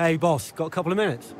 Hey, boss, got a couple of minutes?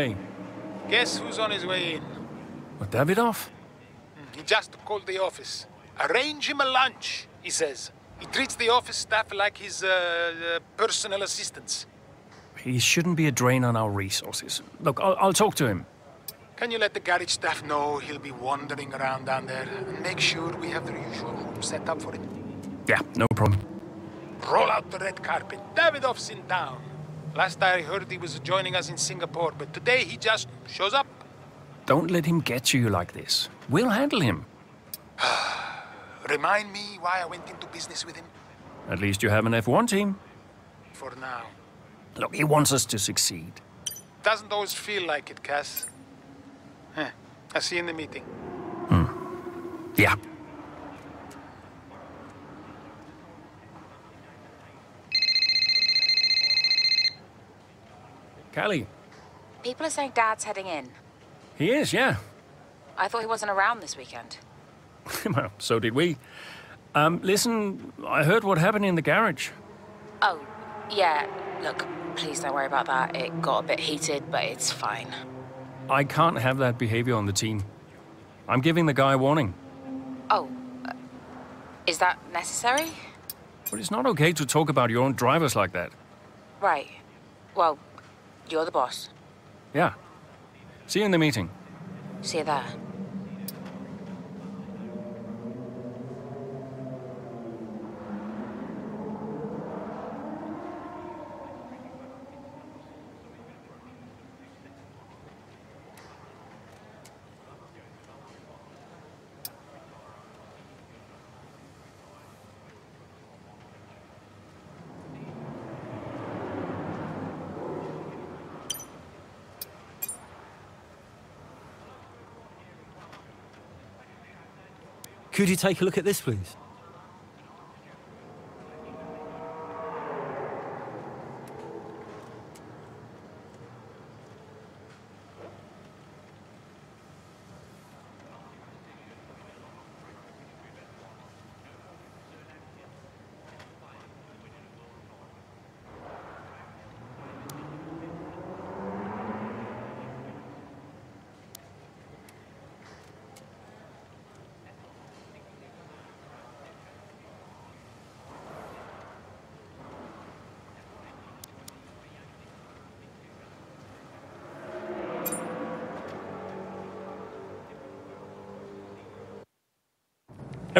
Hey, Guess who's on his way in? what, Davidoff? He just called the office. Arrange him a lunch, he says. He treats the office staff like his uh, uh, personal assistants. He shouldn't be a drain on our resources. Look, I'll, I'll talk to him. Can you let the garage staff know he'll be wandering around down there? And make sure we have the usual room set up for him. Yeah, no problem. Roll out the red carpet. Davidoff's in town. Last I heard he was joining us in Singapore, but today he just shows up. Don't let him get to you like this. We'll handle him. Remind me why I went into business with him? At least you have an F1 team. For now. Look, he wants us to succeed. Doesn't always feel like it, Cass. Huh. I'll see you in the meeting. Hmm. Yeah. Callie, People are saying Dad's heading in. he is, yeah. I thought he wasn't around this weekend. well, so did we. Um, listen, I heard what happened in the garage. Oh, yeah. Look, please don't worry about that. It got a bit heated, but it's fine. I can't have that behavior on the team. I'm giving the guy a warning. Oh, uh, is that necessary? But it's not okay to talk about your own drivers like that. Right. Well, you're the boss. Yeah. See you in the meeting. See you there. Could you take a look at this, please?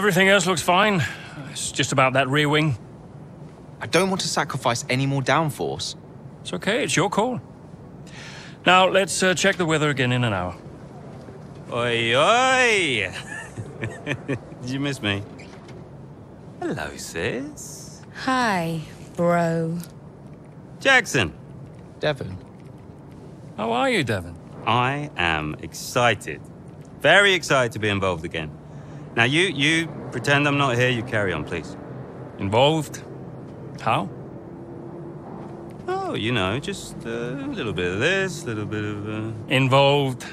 Everything else looks fine. It's just about that rear wing. I don't want to sacrifice any more downforce. It's okay, it's your call. Now, let's uh, check the weather again in an hour. Oi, oi! Did you miss me? Hello, sis. Hi, bro. Jackson, Devon, How are you, Devon? I am excited. Very excited to be involved again. Now, you, you pretend I'm not here, you carry on, please. Involved? How? Oh, you know, just uh, a little bit of this, a little bit of. Uh... Involved?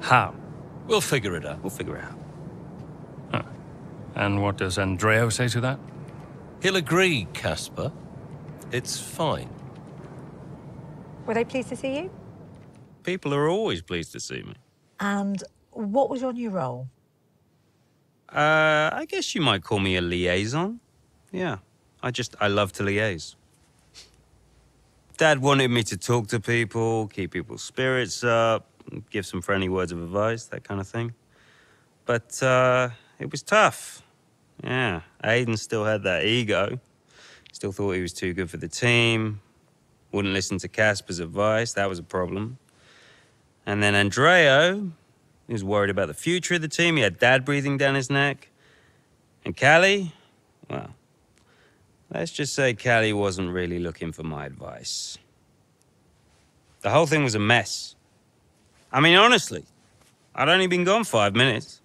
How? We'll figure it out. We'll figure it out. Huh. And what does Andreo say to that? He'll agree, Casper. It's fine. Were they pleased to see you? People are always pleased to see me. And what was your new role? Uh, I guess you might call me a liaison. Yeah, I just, I love to liaise. Dad wanted me to talk to people, keep people's spirits up, give some friendly words of advice, that kind of thing. But uh, it was tough. Yeah, Aiden still had that ego. Still thought he was too good for the team. Wouldn't listen to Casper's advice. That was a problem. And then Andreo, he was worried about the future of the team. He had dad breathing down his neck. And Callie, well, let's just say Callie wasn't really looking for my advice. The whole thing was a mess. I mean, honestly, I'd only been gone five minutes.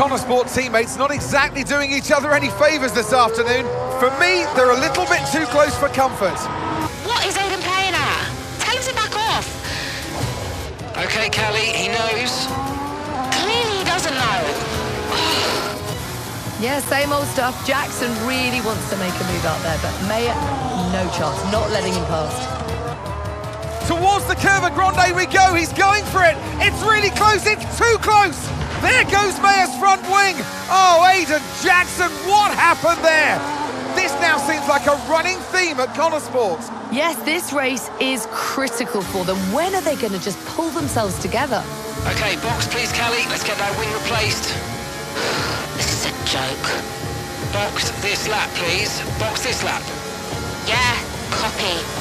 The Konnersport teammates not exactly doing each other any favours this afternoon. For me, they're a little bit too close for comfort. What is Aiden playing at? Tell him to back off. Okay, Callie, he knows. Clearly he doesn't know. Yeah, same old stuff. Jackson really wants to make a move out there, but Mayer, no chance. Not letting him past. Towards the Curva Grande we go. He's going for it. It's really close. It's too close. There goes Mayer's front wing. Oh, Aiden Jackson, what happened there? This now seems like a running theme at Konnersports. Yes, this race is critical for them. When are they going to just pull themselves together? Okay, box please, Kelly. Let's get that wing replaced. This is a joke. Box this lap, please. Box this lap. Yeah, copy.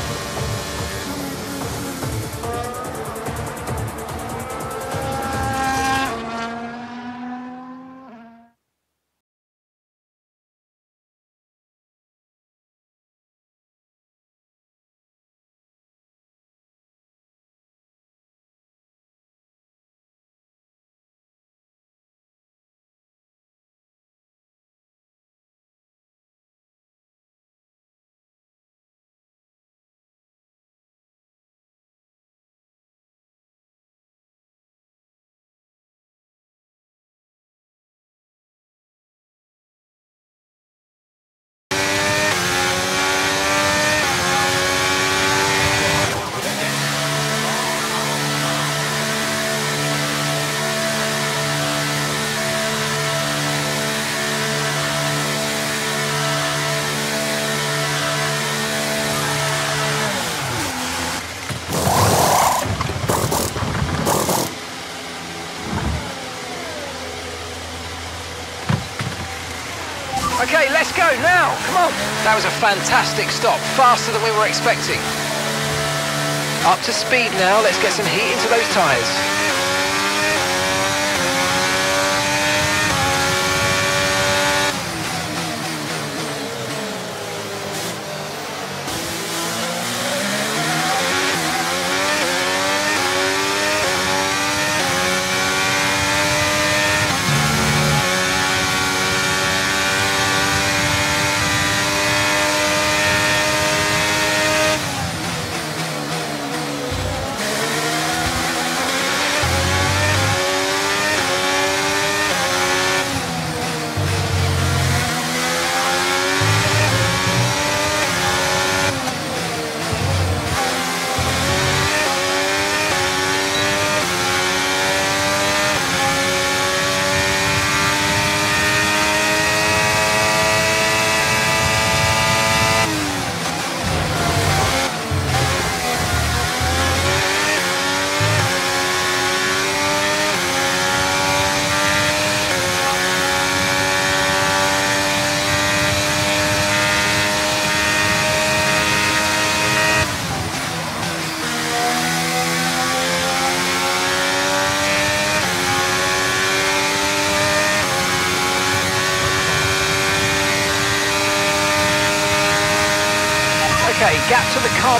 On. That was a fantastic stop. Faster than we were expecting. Up to speed now. Let's get some heat into those tyres.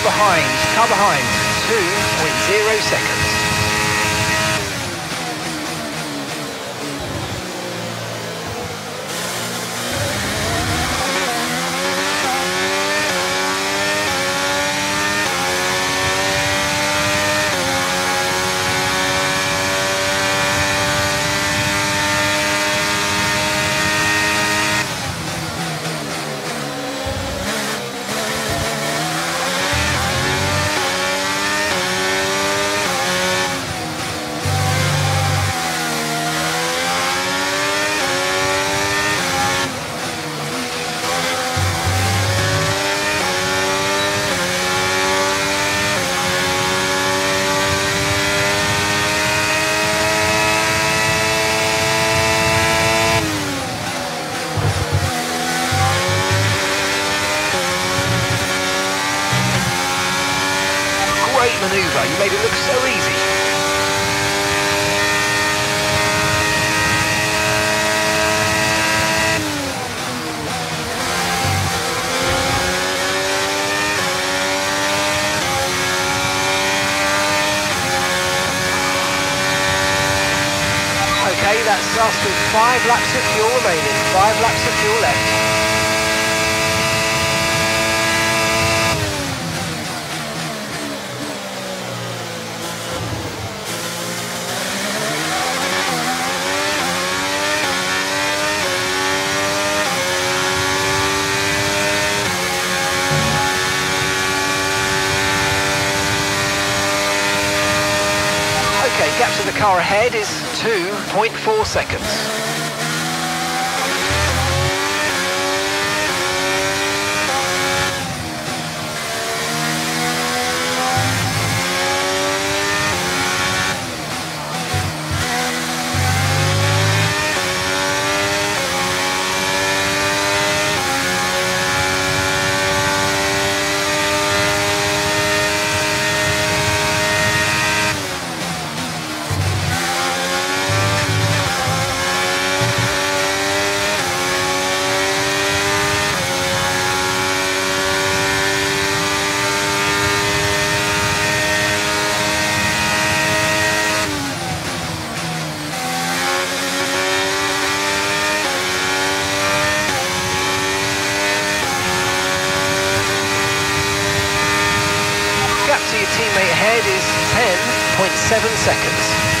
Car behind. Car behind, 2.0 seconds. Five laps of fuel remaining. Five laps of fuel left. Okay, gap to the car ahead is 2.4 seconds. Gap to your teammate ahead is 10.7 seconds.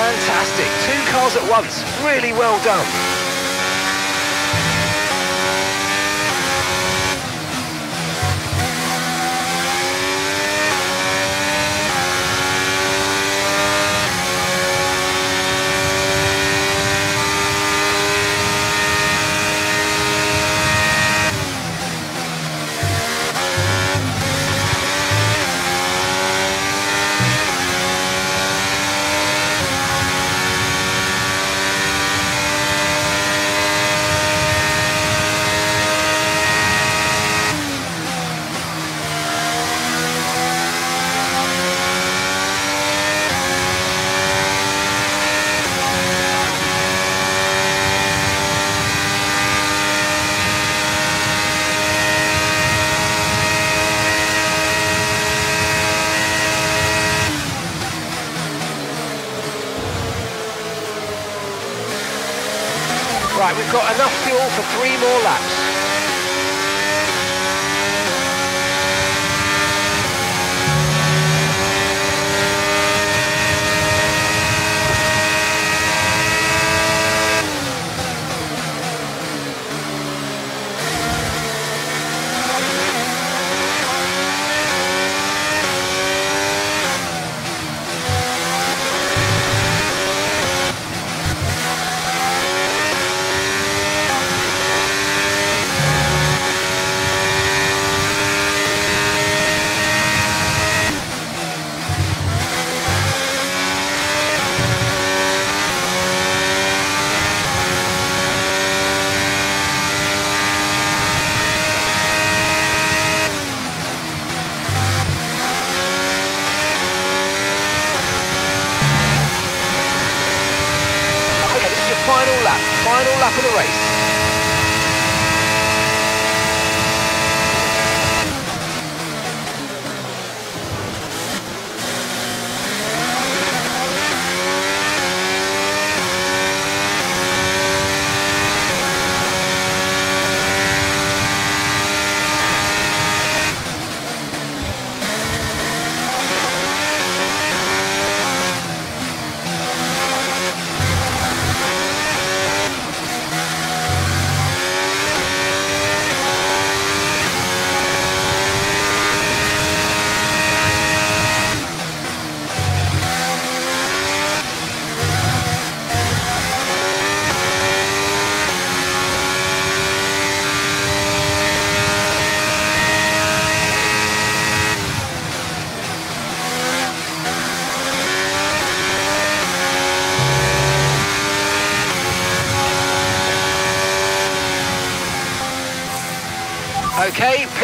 Fantastic. Two cars at once. Really well done. Right, we've got enough fuel for three more laps.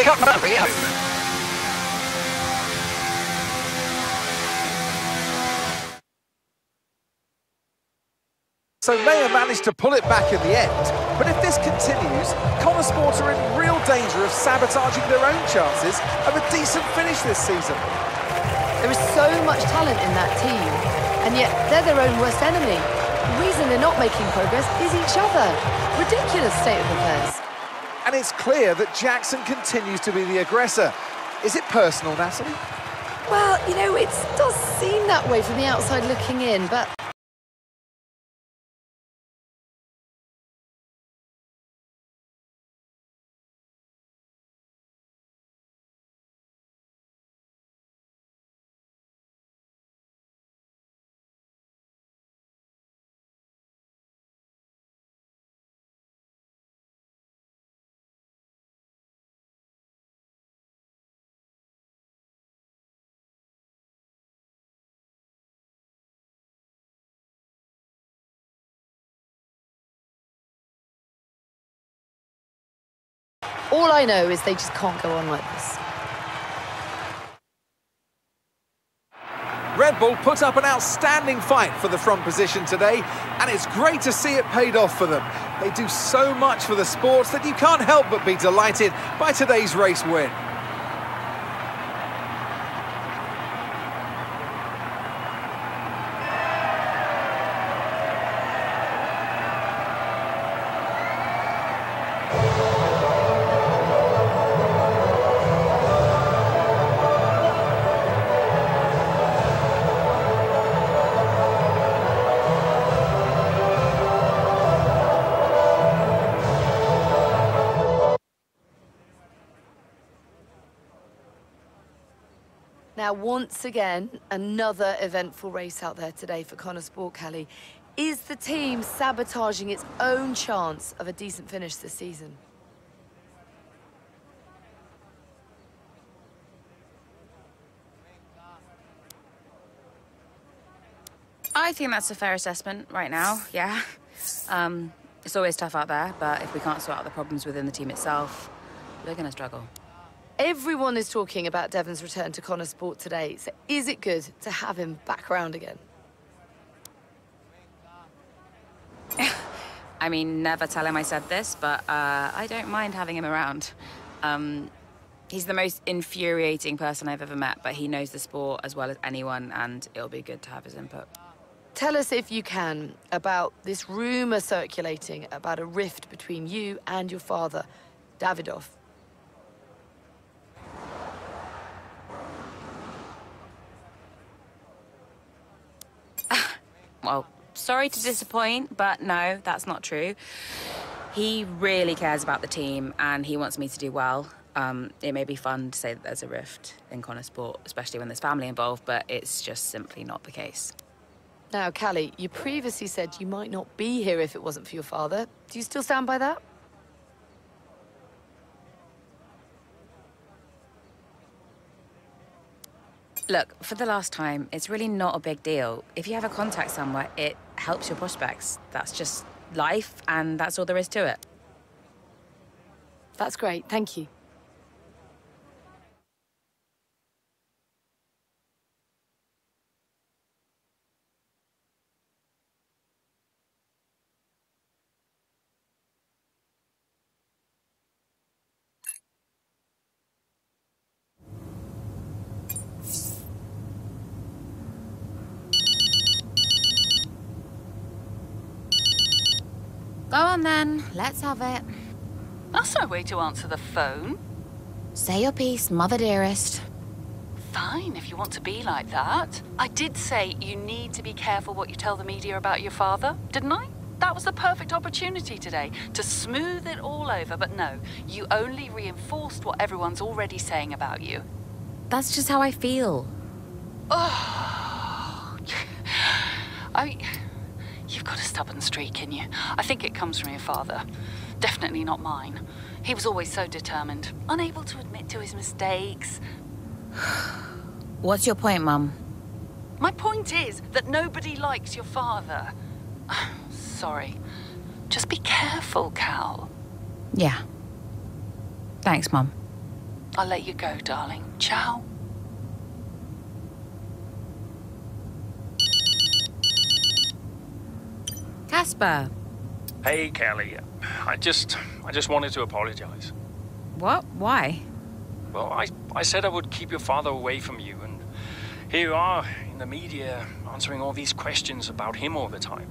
Okay, pick up and bring it home. So Mayer managed to pull it back in the end. But if this continues, Konnersport are in real danger of sabotaging their own chances of a decent finish this season. There is so much talent in that team, and yet they're their own worst enemy. The reason they're not making progress is each other. Ridiculous state of affairs. And it's clear that Jackson continues to be the aggressor. Is it personal, Natalie? Well, you know, it does seem that way from the outside looking in, but all I know is they just can't go on like this. Red Bull put up an outstanding fight for the front position today, and it's great to see it paid off for them. They do so much for the sports that you can't help but be delighted by today's race win. Now, once again, another eventful race out there today for Konnersport Kelly. Is the team sabotaging its own chance of a decent finish this season? I think that's a fair assessment right now, yeah. Um, it's always tough out there, but if we can't sort out the problems within the team itself, we're going to struggle. Everyone is talking about Devon's return to Konnersport today, so is it good to have him back around again? I mean, never tell him I said this, but uh, I don't mind having him around. Um, he's the most infuriating person I've ever met, but he knows the sport as well as anyone, and it'll be good to have his input. Tell us, if you can, about this rumour circulating about a rift between you and your father, Davidoff. well, sorry to disappoint, but no, that's not true. He really cares about the team and he wants me to do well. Um, it may be fun to say that there's a rift in Konnersport, especially when there's family involved, but it's just simply not the case. Now, Callie, you previously said you might not be here if it wasn't for your father. Do you still stand by that? Look, for the last time, it's really not a big deal. If you have a contact somewhere, it helps your prospects. That's just life, and that's all there is to it. That's great, thank you. On then, let's have it. That's no way to answer the phone. Say your piece, mother dearest. Fine, if you want to be like that. I did say you need to be careful what you tell the media about your father, didn't I? That was the perfect opportunity today to smooth it all over, but no, you only reinforced what everyone's already saying about you. That's just how I feel. Oh. I. You've got a stubborn streak in you. I think it comes from your father. Definitely not mine. He was always so determined, unable to admit to his mistakes. What's your point, Mum? My point is that nobody likes your father. Sorry. Just be careful, Cal. Yeah. Thanks, Mum. I'll let you go, darling. Ciao. Casper. Hey, Kelly. I just, I just wanted to apologize. What? Why? Well, I, I said I would keep your father away from you, and here you are in the media answering all these questions about him all the time.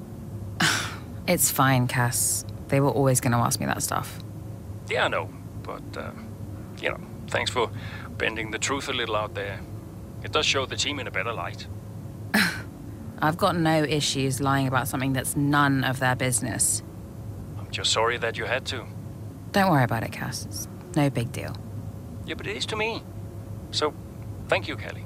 It's fine, Cass. They were always going to ask me that stuff. Yeah, I know, but uh, you know, thanks for bending the truth a little out there. It does show the team in a better light. I've got no issues lying about something that's none of their business. I'm just sorry that you had to. Don't worry about it, Cass. It's no big deal. Yeah, but it is to me. So, thank you, Kelly.